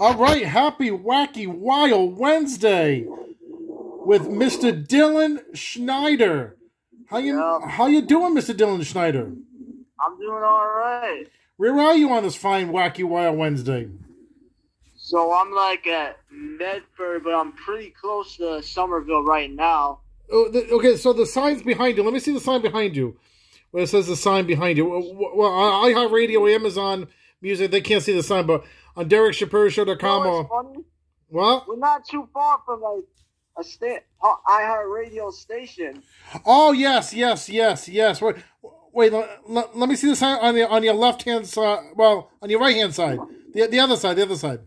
All right, happy wacky wild Wednesday with Mr. Dylan Schneider. How you Yeah. how you doing, Mr. Dylan Schneider? I'm doing all right. Where are you on this fine wacky wild Wednesday? So I'm like at Medford, but I'm pretty close to Somerville right now. Oh, the, okay, so the sign's behind you. Let me see the sign behind you. Where it says the sign behind you. Well, iHeartRadio, Amazon Music, they can't see the sign, but on DerekShapiroShow.com You know or what's funny? what? We're not too far from like a sta- uh, iHeartRadio station. Oh yes, yes, yes, yes. Wait, wait. Let, let, me see the sign on the on your left hand side. Well, on your right hand side. The the other side. The other side.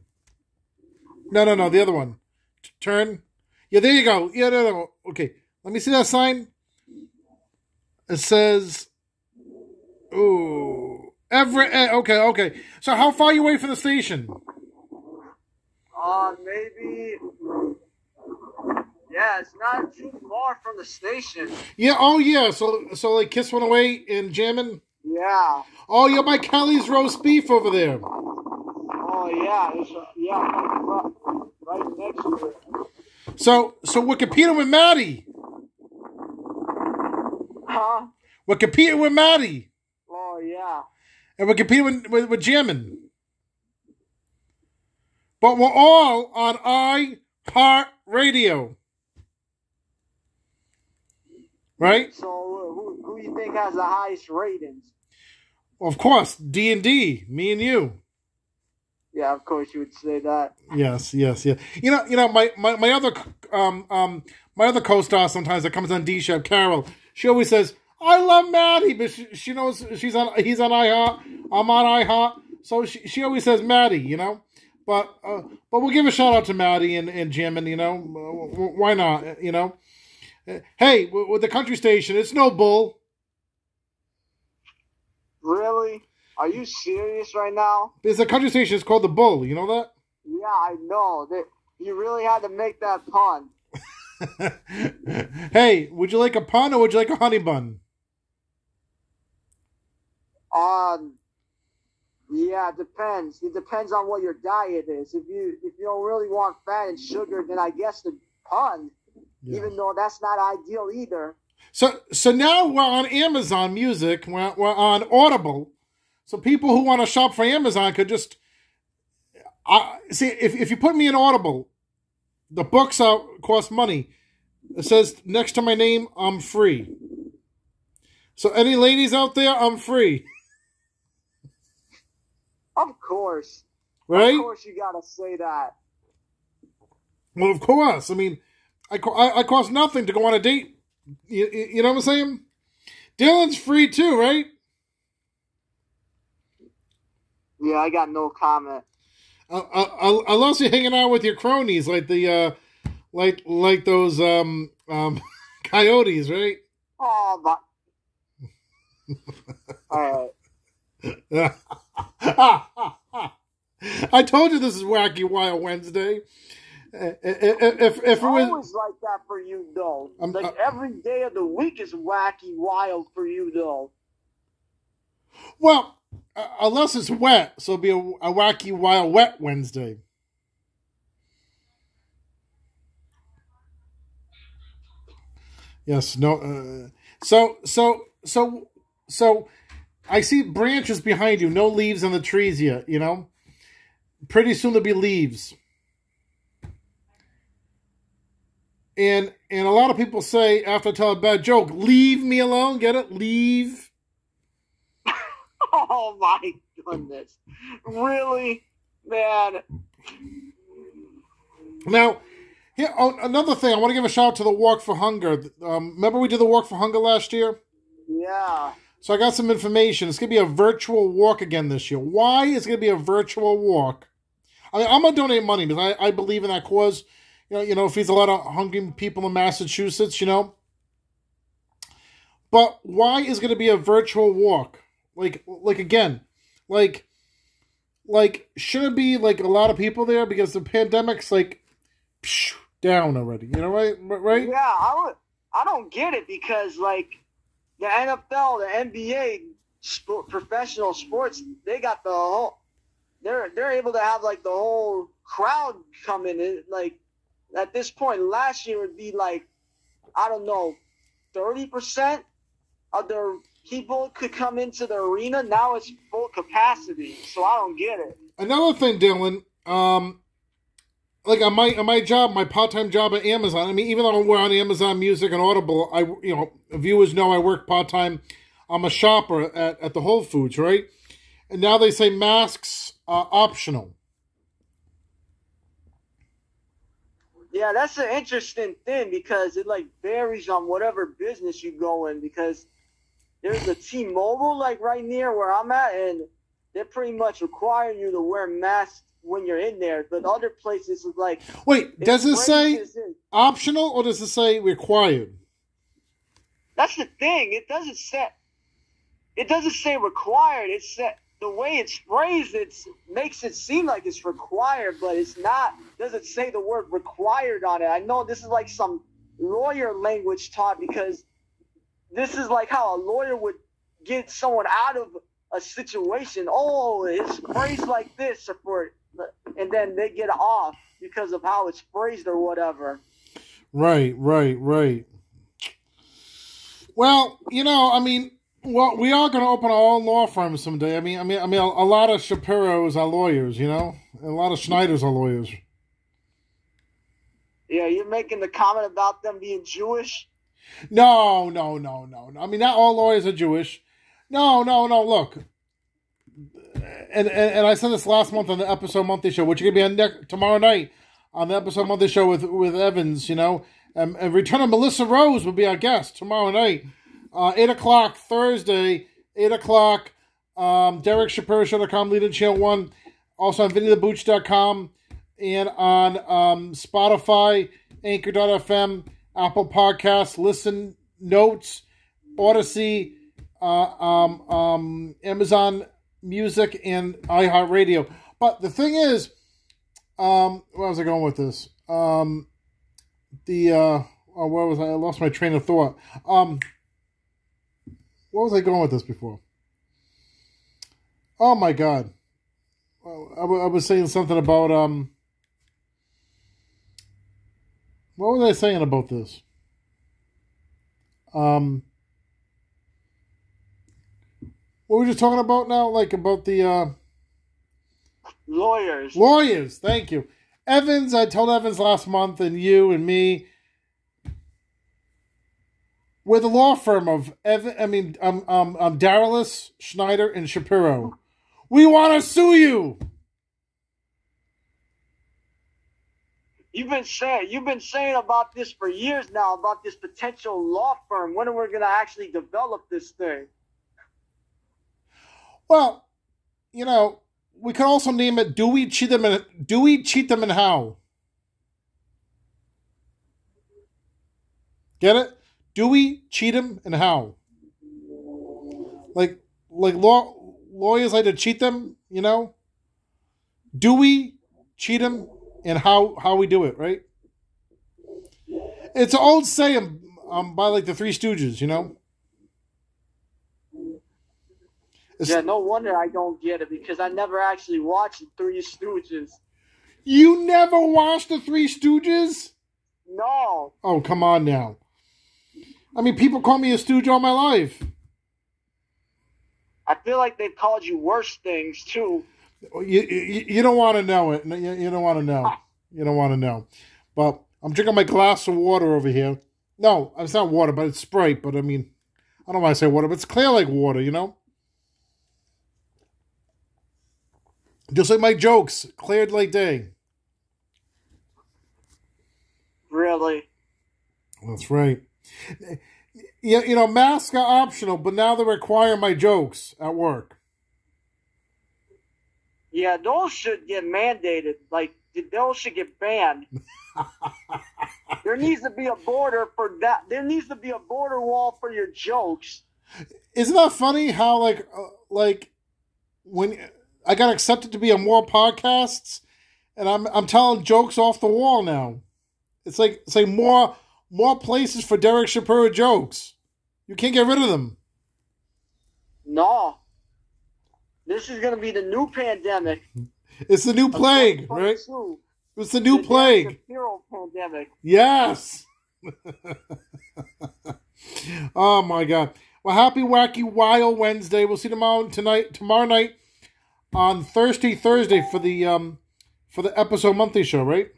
No, no, no. The other one. Turn. Yeah, there you go. Yeah, no, no. Okay. Let me see that sign. It says. Ooh. Everett. eh, Okay, okay. So how far are you away from the station? Uh, maybe. Yeah, it's not too far from the station. Yeah. Oh yeah. So so like kiss one away and jamming. Yeah. Oh, you're by Kelly's roast beef over there. Oh yeah. It's, uh, yeah. Right, right next to it. So, so we're competing with Matty. Huh? We're competing with Matty, Oh yeah. And we're competing with with, with Jam'n. But we're all on iHeart Radio, right? So uh, who who you think has the highest ratings? Of course, D and D, me and you. Yeah, of course you would say that. Yes, yes, yeah. You know, you know, my my, my other um um my other co-star sometimes that comes on D Shap, Carol. She always says, "I love Matty," but she, she knows she's on he's on iHeart, I'm on iHeart, so she she always says Matty. You know, but uh, but we'll give a shout out to Matty and and Jim, and you know, w- why not? You know, Uh, hey, with the country station, it's no bull. Really? Are you serious right now? There's a country station. It's called the Bull. You know that? Yeah, I know. You really had to make that pun. hey, would you like a pun or would you like a honey bun? Um, yeah, it depends. It depends on what your diet is. If you if you don't really want fat and sugar, then I guess the pun, Yeah. even though that's not ideal either. So so now we're on Amazon Music. We're, we're on Audible. So people who want to shop for Amazon could just I see if if you put me in Audible, the books out cost money. It says next to my name, I'm free. So any ladies out there, I'm free, Of course, right? of course, you gotta say that. Well, of course. I mean, I, I, I cost nothing to go on a date. You, you know what I'm saying? Dylan's free too, right? Yeah, I got no comment. Uh, uh, uh, unless you're hanging out with your cronies, like the uh, like like those um um coyotes, right? Oh, but. All right. I told you this is wacky wild Wednesday. If if, if it was always like that for you, though. I'm- like uh, every day of the week is wacky, wild for you, though. well, uh, unless it's wet, so it'll be a, a wacky wild wet Wednesday. Yes, no. Uh, so, so, so, so, I see branches behind you. No leaves on the trees yet. You know, pretty soon there'll be leaves. And and a lot of people say after I tell a bad joke, "Leave me alone." Get it? Leave. Oh my goodness. Really? Man. Now, here oh, another thing. I want to give a shout out to the Walk for Hunger. Um, remember we did the Walk for Hunger last year? Yeah. So I got some information. It's going to be a virtual walk again this year. Why is it going to be a virtual walk? I mean, I'm going to donate money because I, I believe in that cause. You know, you know, feeds a lot of hungry people in Massachusetts. You know, but why is it going to be a virtual walk? Like, like again, like, like should it be like a lot of people there because the pandemic's like psh, down already? You know, right? Right? Yeah, I I don't get it because like the NFL, the NBA, sport, professional sports, they got the whole they're they're able to have like the whole crowd coming in. Like at this point, last year would be like I don't know, thirty percent of their people could come into the arena. Now it's full capacity, so I don't get it. Another thing, Dylan. Um, like on my on my job, my part time job at Amazon. I mean, even though we're on Amazon Music and Audible, I you know viewers know I work part time. I'm a shopper at, at the Whole Foods, right? And now they say masks are optional. Yeah, that's an interesting thing because it like varies on whatever business you go in. Because there's a T-Mobile like right near where I'm at, and they're pretty much requiring you to wear masks when you're in there. But other places is like Wait, does it say in- optional or does it say required? That's the thing. It doesn't say. It doesn't say required. It's sa- the way it's phrased. It makes it seem like it's required, but it's not. Doesn't say the word required on it. I know this is like some lawyer language taught because this is like how a lawyer would get someone out of a situation. Oh, it's phrased like this for, and then they get off because of how it's phrased or whatever. Right, right, right. Well, you know, I mean, well, we are going to open our own law firm someday. I mean, I mean, I mean, a, a lot of Shapiro's are lawyers, you know, a lot of Schneiders are lawyers. Yeah, you're making the comment about them being Jewish. No, no, no, no, no. I mean, not all lawyers are Jewish. No, no, no. Look, and and, and I said this last month on the episode monthly show, which is gonna be on tomorrow night on the episode monthly show with with Evans. You know, and, return of Melissa Rose will be our guest tomorrow night, uh, eight o'clock Thursday, eight o'clock. Um, Derek Shapiro Show.com, Leader Channel One, also on VinnyTheBooch.com and on um, Spotify, Anchor.fm, Apple Podcasts, Listen Notes, Odyssey, uh, um, um, Amazon Music, and iHeartRadio. But the thing is, um, where was I going with this? Um, the uh, oh, where was I? I lost my train of thought. Um, where was I going with this before? Oh my god! I, I was saying something about um. What was I saying about this? Um. What were we just talking about now? Like about the uh, Lawyers. lawyers. Thank you, Evans. I told Evans last month, and you and me. We're the law firm of Evan. I mean, um, um, um, Daralis, Schneider, and Shapiro. We want to sue you. You've been saying you've been saying about this for years now about this potential law firm. When are we gonna actually develop this thing? Well, you know, we could also name it "Do we cheat them?" And do we cheat them and how? Get it? Do we cheat them and how? Like, like law lawyers like to cheat them, you know? Do we cheat them and how how we do it, right? It's an old saying um, by like the Three Stooges, you know. It's- Yeah, no wonder I don't get it because I never actually watched the Three Stooges. You never watched the Three Stooges? No, Oh, come on now. I mean, people call me a stooge all my life. I feel like they've called you worse things too. You, you, you don't want to know it. You, you don't want to know. Ah. You don't want to know. But I'm drinking my glass of water over here. No, it's not water, but it's Sprite. But I mean, I don't want to say water, but it's clear like water, you know? Just like my jokes, cleared like day. Really? That's right. Yeah, you know, masks are optional, but now they require my jokes at work. Yeah, those should get mandated. Like those should get banned. there needs to be a border for that. There needs to be a border wall for your jokes. Isn't that funny how like uh, like when I got accepted to be on more podcasts and I'm I'm telling jokes off the wall now. It's like it's like more more places for Derek Shapiro jokes. You can't get rid of them. No. This is gonna be the new pandemic. It's the new plague, right? 2022, It's the new the plague. Hero pandemic. Yes. oh my god. Well, happy wacky wild Wednesday. We'll see you tomorrow tonight tomorrow night on Thursday Thursday for the um for the episode monthly show, right?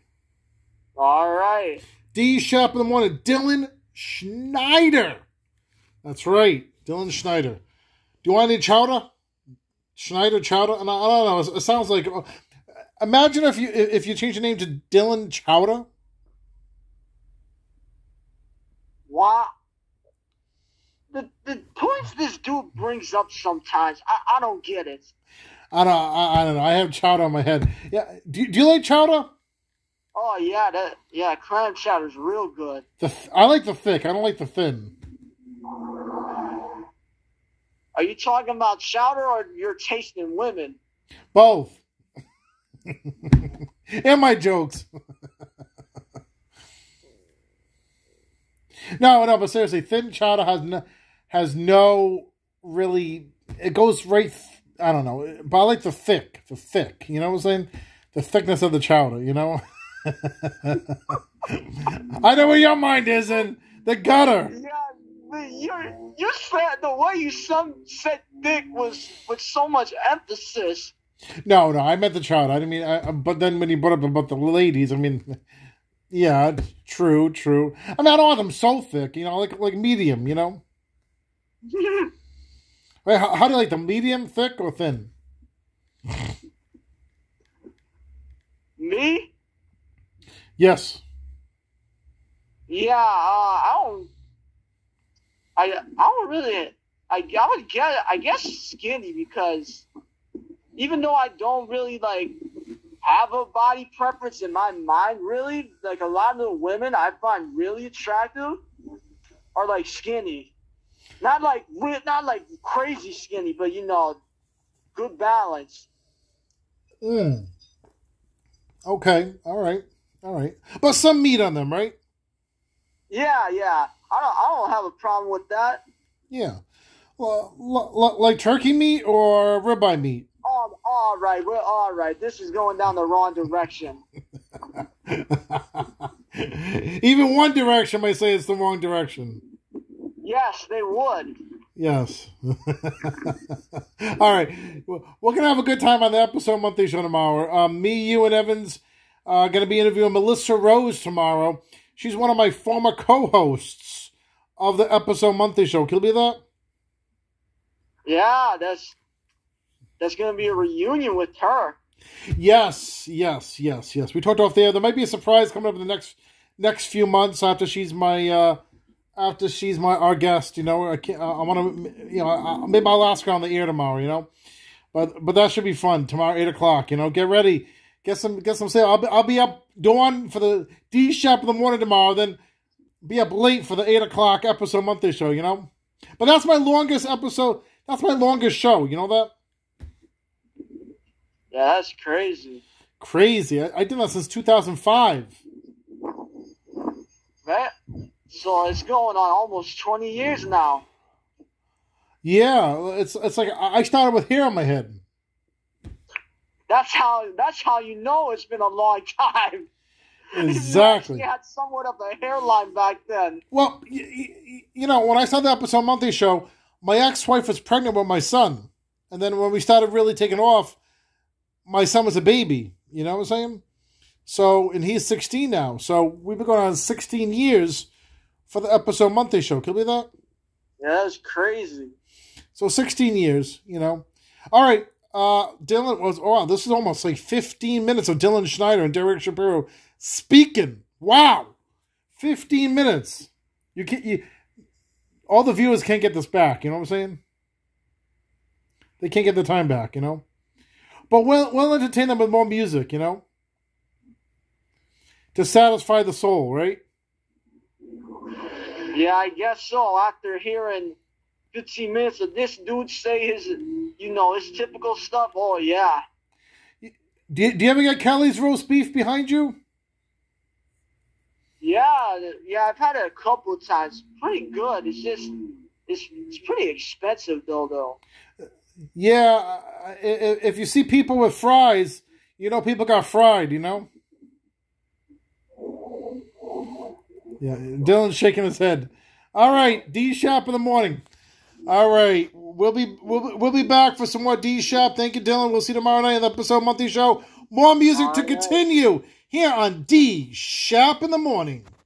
All right. D Shap in the morning. Dylan Schneider. That's right. Dylan Schneider. Do you want any chowder? Schneider chowder? And I, I don't know. It, sounds like. Imagine if you if you change the name to Dylan Chowder. Why? The the points this dude brings up sometimes, I, I don't get it. I don't. I, I don't know. I have chowder on my head. Yeah. Do, you- do you like chowder? Oh yeah, that yeah, clam chowder's real good. The th- I like the thick. I don't like the thin. Are you talking about chowder or you're tasting women? Both. and my jokes. no, no, but seriously, thin chowder has no, has no really. It goes right. I don't know, but I like the thick, the thick. You know what I'm saying? The thickness of the chowder. You know. I know where your mind is in the gutter. Yeah, you're you said the way you some said thick was with so much emphasis. No, no, I meant the child. I didn't mean. I, but then when you brought up about the ladies, I mean, yeah, true, true. I mean, I don't want them so thick, you know, like like medium, you know. Wait, how, how do you like them? Medium, thick, or thin? Me? Yes. Yeah, uh, I don't. I I don't really. I I would get. I guess skinny because even though I don't really like have a body preference in my mind, really, like a lot of the women I find really attractive are like skinny, not like not like crazy skinny, but you know, good balance. Mm. Okay. All right. All right. But some meat on them, right? Yeah, yeah. I don't. I don't have a problem with that. Yeah. Well, l- l- like turkey meat or ribeye meat. Um, all right, we're all right. This is going down the wrong direction. Even one direction might say it's the wrong direction. Yes, they would. Yes. All right. Well, We're going to have a good time on the episode monthly show tomorrow. Um, me, you, and Evans are going to be interviewing Melissa Rose tomorrow. She's one of my former co hosts of the episode monthly show. Can you believe that? Yeah, that's that's gonna be a reunion with her. Yes, yes, yes, yes. We talked off there. There might be a surprise coming up in the next next few months after she's my uh after she's my our guest. You know, I can't. I want to. You know, I, maybe I'll ask her on the air tomorrow. You know, but but that should be fun tomorrow eight o'clock. You know, get ready. Get some get some sale. I'll be, I'll be up dawn for the D Shap in the morning tomorrow. Then be up late for the eight o'clock episode monthly show. You know, but that's my longest episode. That's my longest show. You know that. Yeah, that's crazy. Crazy. I, I did that since 2005. Right? So it's going on almost twenty years mm. now. Yeah, it's it's like I started with hair on my head. That's how that's how you know it's been a long time. Exactly. You had somewhat of a hairline back then. Well, y- y- you know, when I started the episode monthly show, my ex-wife was pregnant with my son, and then when we started really taking off, my son was a baby. You know what I'm saying? So, and he's 16 now. So we've been going on 16 years for the episode monthly show. Can you believe that? Yeah, that's crazy. So 16 years, you know. All right. Uh, Dylan was, oh, wow, this is almost like 15 minutes of Dylan Schneider and Derek Shapiro speaking. Wow. 15 minutes. You can't, you, all the viewers can't get this back. You know what I'm saying? They can't get the time back, you know? But we'll, we'll entertain them with more music, you know? To satisfy the soul, right? Yeah, I guess so. After hearing 15 minutes of this dude say his, you know, his typical stuff, oh yeah. Do you, do you ever get Kelly's roast beef behind you? Yeah, yeah, I've had it a couple of times. Pretty good. It's just, it's, it's pretty expensive though, though. Yeah, if you see people with fries, you know, people got fried. You know. Yeah, Dylan's shaking his head. All right, D Shap in the morning. All right, we'll be we'll, we'll be back for some more D Shap. Thank you, Dylan. We'll see you tomorrow night on the episode monthly show. More music to right. continue here on D Shap in the morning.